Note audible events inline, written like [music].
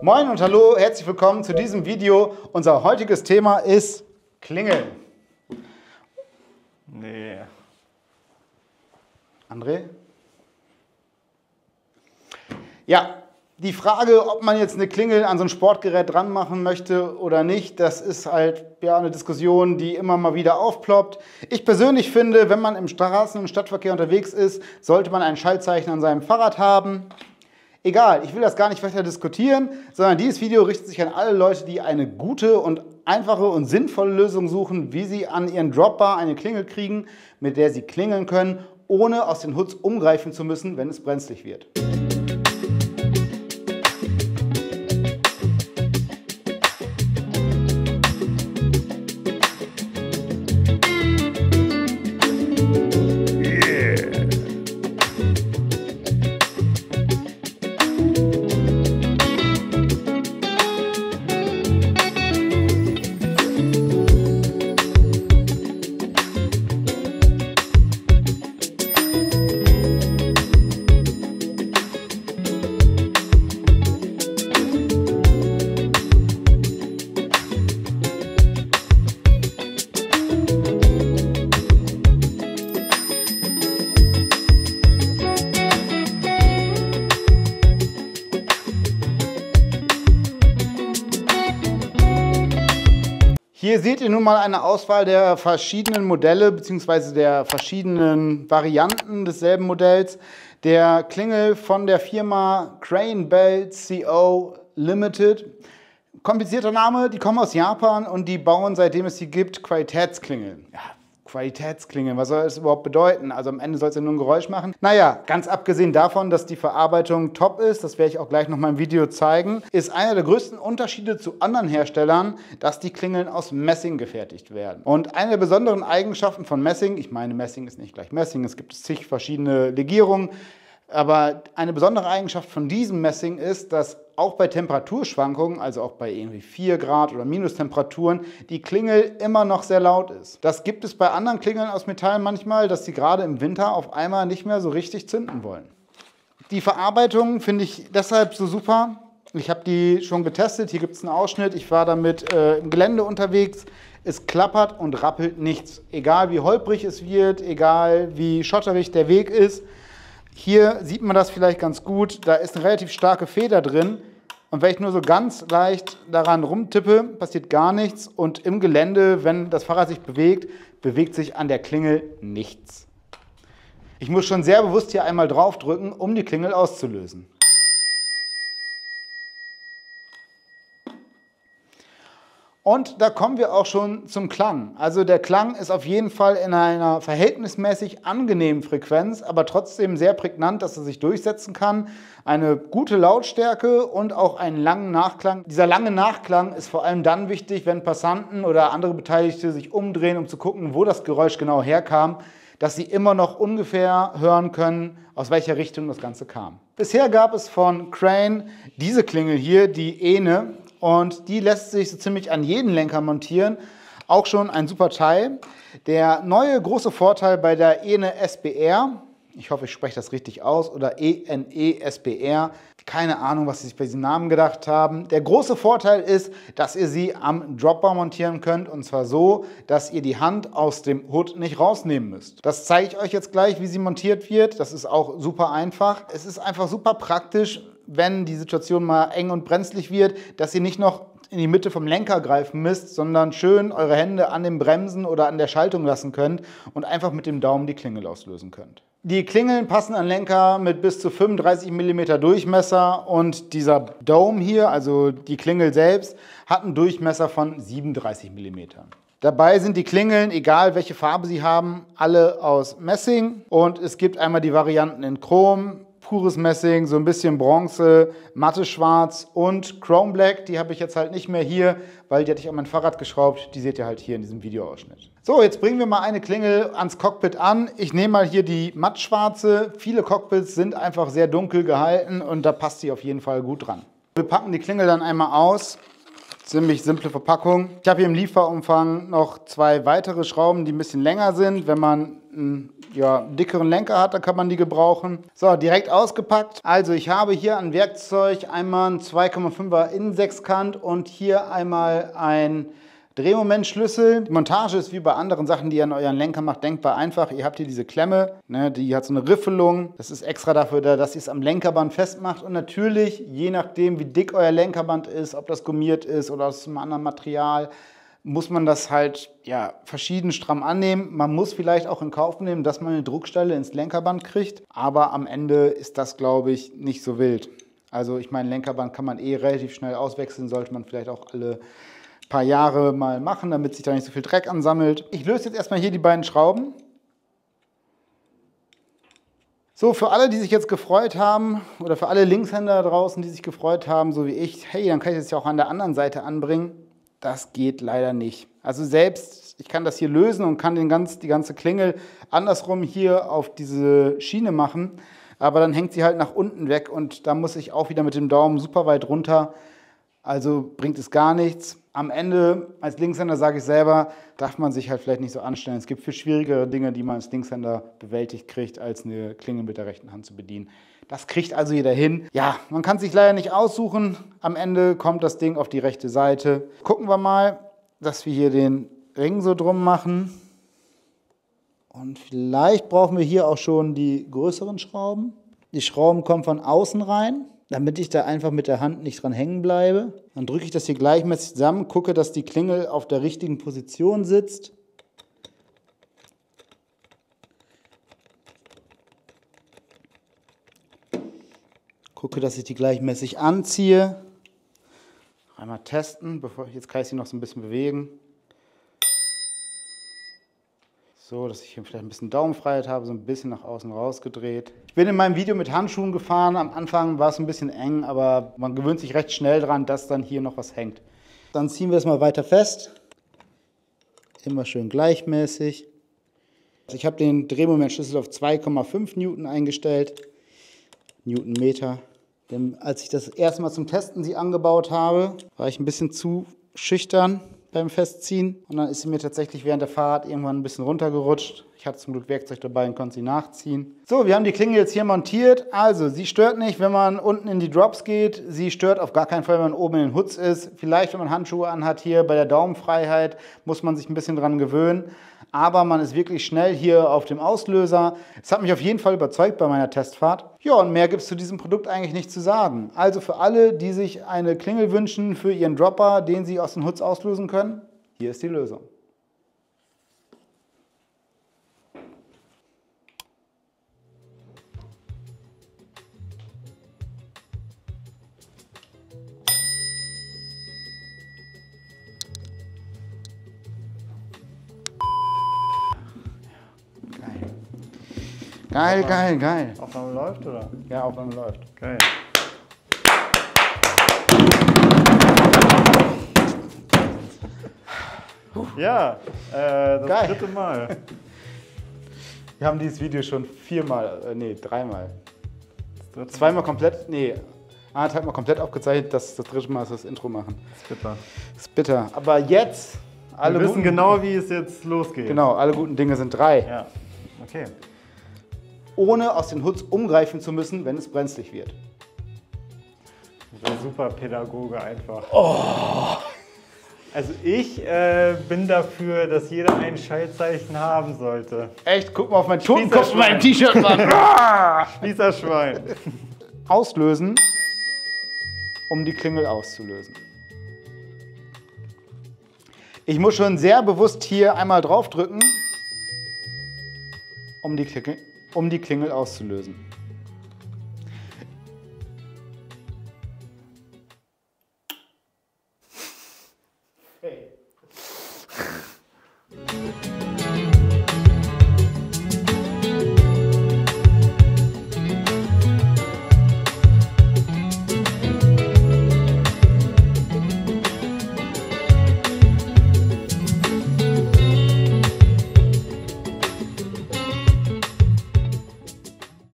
Moin und hallo, herzlich willkommen zu diesem Video. Unser heutiges Thema ist Klingeln. Nee. André? Ja, die Frage, ob man jetzt eine Klingel an so ein Sportgerät dran machen möchte oder nicht, das ist halt ja, eine Diskussion, die immer mal wieder aufploppt. Ich persönlich finde, wenn man im Straßen- und Stadtverkehr unterwegs ist, sollte man ein Schaltzeichen an seinem Fahrrad haben. Egal, ich will das gar nicht weiter diskutieren, sondern dieses Video richtet sich an alle Leute, die eine gute und einfache und sinnvolle Lösung suchen, wie sie an ihren Dropbar eine Klingel kriegen, mit der sie klingeln können, ohne aus den Hoods umgreifen zu müssen, wenn es brenzlig wird. Hier seht ihr nun mal eine Auswahl der verschiedenen Modelle bzw. der verschiedenen Varianten desselben Modells. Der Klingel von der Firma Crane Bell CO Limited. Komplizierter Name, die kommen aus Japan und die bauen, seitdem es sie gibt, Qualitätsklingeln. Ja, Qualitätsklingeln, was soll das überhaupt bedeuten? Also am Ende soll es ja nur ein Geräusch machen. Naja, ganz abgesehen davon, dass die Verarbeitung top ist, das werde ich auch gleich noch mal im Video zeigen, ist einer der größten Unterschiede zu anderen Herstellern, dass die Klingeln aus Messing gefertigt werden. Und eine der besonderen Eigenschaften von Messing, ich meine, Messing ist nicht gleich Messing, es gibt zig verschiedene Legierungen, aber eine besondere Eigenschaft von diesem Messing ist, dass auch bei Temperaturschwankungen, also auch bei irgendwie 4 Grad oder Minustemperaturen, die Klingel immer noch sehr laut ist. Das gibt es bei anderen Klingeln aus Metall manchmal, dass sie gerade im Winter auf einmal nicht mehr so richtig zünden wollen. Die Verarbeitung finde ich deshalb so super. Ich habe die schon getestet. Hier gibt es einen Ausschnitt. Ich war damit äh, im Gelände unterwegs. Es klappert und rappelt nichts. Egal wie holprig es wird, egal wie schotterig der Weg ist. Hier sieht man das vielleicht ganz gut. Da ist eine relativ starke Feder drin. Und wenn ich nur so ganz leicht daran rumtippe, passiert gar nichts. Und im Gelände, wenn das Fahrrad sich bewegt, bewegt sich an der Klingel nichts. Ich muss schon sehr bewusst hier einmal draufdrücken, um die Klingel auszulösen. Und da kommen wir auch schon zum Klang. Also der Klang ist auf jeden Fall in einer verhältnismäßig angenehmen Frequenz, aber trotzdem sehr prägnant, dass er sich durchsetzen kann. Eine gute Lautstärke und auch einen langen Nachklang. Dieser lange Nachklang ist vor allem dann wichtig, wenn Passanten oder andere Beteiligte sich umdrehen, um zu gucken, wo das Geräusch genau herkam, dass sie immer noch ungefähr hören können, aus welcher Richtung das Ganze kam. Bisher gab es von Crane diese Klingel hier, die Ene, und die lässt sich so ziemlich an jeden Lenker montieren. Auch schon ein super Teil. Der neue große Vorteil bei der Ene SBR, ich hoffe, ich spreche das richtig aus, oder ENE SBR, keine Ahnung, was sie sich bei diesem Namen gedacht haben. Der große Vorteil ist, dass ihr sie am Dropper montieren könnt und zwar so, dass ihr die Hand aus dem Hood nicht rausnehmen müsst. Das zeige ich euch jetzt gleich, wie sie montiert wird. Das ist auch super einfach. Es ist einfach super praktisch, wenn die Situation mal eng und brenzlig wird, dass ihr nicht noch in die Mitte vom Lenker greifen müsst, sondern schön eure Hände an den Bremsen oder an der Schaltung lassen könnt und einfach mit dem Daumen die Klingel auslösen könnt. Die Klingeln passen an Lenker mit bis zu 35 mm Durchmesser und dieser Dome hier, also die Klingel selbst, hat einen Durchmesser von 37 mm. Dabei sind die Klingeln, egal welche Farbe sie haben, alle aus Messing und es gibt einmal die Varianten in Chrom, pures Messing, so ein bisschen Bronze, matte Schwarz und Chrome Black. Die habe ich jetzt halt nicht mehr hier, weil die hatte ich an mein Fahrrad geschraubt. Die seht ihr halt hier in diesem Videoausschnitt. So, jetzt bringen wir mal eine Klingel ans Cockpit an. Ich nehme mal hier die mattschwarze. Viele Cockpits sind einfach sehr dunkel gehalten und da passt sie auf jeden Fall gut dran. Wir packen die Klingel dann einmal aus, Ziemlich simple Verpackung. Ich habe hier im Lieferumfang noch zwei weitere Schrauben, die ein bisschen länger sind. Wenn man einen ja, dickeren Lenker hat, dann kann man die gebrauchen. So, direkt ausgepackt. Also ich habe hier ein Werkzeug, einmal ein 2,5er Innensechskant und hier einmal ein Drehmomentschlüssel. Die Montage ist wie bei anderen Sachen, die ihr an euren Lenker macht, denkbar einfach. Ihr habt hier diese Klemme, ne, die hat so eine Riffelung. Das ist extra dafür da, dass ihr es am Lenkerband festmacht. Und natürlich, je nachdem, wie dick euer Lenkerband ist, ob das gummiert ist oder aus einem anderen Material, muss man das halt ja, verschieden stramm annehmen. Man muss vielleicht auch in Kauf nehmen, dass man eine Druckstelle ins Lenkerband kriegt. Aber am Ende ist das, glaube ich, nicht so wild. Also ich meine, Lenkerband kann man eh relativ schnell auswechseln, sollte man vielleicht auch alle paar Jahre mal machen, damit sich da nicht so viel Dreck ansammelt. Ich löse jetzt erstmal hier die beiden Schrauben. So, für alle, die sich jetzt gefreut haben, oder für alle Linkshänder draußen, die sich gefreut haben, so wie ich, hey, dann kann ich das ja auch an der anderen Seite anbringen. Das geht leider nicht. Also selbst, ich kann das hier lösen und kann den ganz, die ganze Klingel andersrum hier auf diese Schiene machen, aber dann hängt sie halt nach unten weg und da muss ich auch wieder mit dem Daumen super weit runter. Also bringt es gar nichts am Ende als Linkshänder sage ich selber, darf man sich halt vielleicht nicht so anstellen. Es gibt viel schwierigere Dinge, die man als Linkshänder bewältigt kriegt, als eine Klingel mit der rechten Hand zu bedienen. Das kriegt also jeder hin. Ja, man kann sich leider nicht aussuchen. Am Ende kommt das Ding auf die rechte Seite. Gucken wir mal, dass wir hier den Ring so drum machen. Und vielleicht brauchen wir hier auch schon die größeren Schrauben. Die Schrauben kommen von außen rein damit ich da einfach mit der Hand nicht dran hängen bleibe. Dann drücke ich das hier gleichmäßig zusammen, gucke, dass die Klingel auf der richtigen Position sitzt. Gucke, dass ich die gleichmäßig anziehe. Einmal testen, bevor ich jetzt kann ich sie noch so ein bisschen bewegen. So, dass ich hier vielleicht ein bisschen Daumenfreiheit habe, so ein bisschen nach außen rausgedreht. Ich bin in meinem Video mit Handschuhen gefahren. Am Anfang war es ein bisschen eng, aber man gewöhnt sich recht schnell dran, dass dann hier noch was hängt. Dann ziehen wir es mal weiter fest. Immer schön gleichmäßig. Ich habe den Drehmomentschlüssel auf 2,5 Newton eingestellt. Newtonmeter. Denn als ich das erste Mal zum Testen sie angebaut habe, war ich ein bisschen zu schüchtern beim Festziehen. Und dann ist sie mir tatsächlich während der Fahrt irgendwann ein bisschen runtergerutscht. Hatte zum Glück Werkzeug dabei und konnte sie nachziehen. So, wir haben die Klinge jetzt hier montiert. Also, sie stört nicht, wenn man unten in die Drops geht. Sie stört auf gar keinen Fall, wenn man oben in den Hutz ist. Vielleicht, wenn man Handschuhe anhat hier bei der Daumenfreiheit, muss man sich ein bisschen dran gewöhnen aber man ist wirklich schnell hier auf dem Auslöser. Es hat mich auf jeden Fall überzeugt bei meiner Testfahrt. Ja, und mehr gibt es zu diesem Produkt eigentlich nicht zu sagen. Also für alle, die sich eine Klingel wünschen für ihren Dropper, den sie aus dem Hutz auslösen können, hier ist die Lösung. Geil, geil, geil. Aufnahme läuft, oder? Ja, Aufnahme läuft. Geil. Ja, äh, das Geil. dritte Mal. Wir haben dieses Video schon viermal, äh, nee, dreimal. Das Zweimal komplett, nee, anderthalb Mal komplett aufgezeichnet, das ist das dritte Mal, wir das Intro machen. ist bitter. Das ist bitter. Aber jetzt, alle Wir wissen guten, genau, wie es jetzt losgeht. genau, alle guten Dinge sind drei. Ja, okay. Ohne aus den Hutz umgreifen zu müssen, wenn es brenzlig wird. So super Pädagoge einfach. Oh. Also ich äh, bin dafür, dass jeder ein Schaltzeichen haben sollte. Echt, guck mal auf mein Totenkopf mein T-Shirt, Mann. [laughs] Spießerschwein. Auslösen, um die Klingel auszulösen. Ich muss schon sehr bewusst hier einmal draufdrücken, um die Klingel, um die Klingel auszulösen.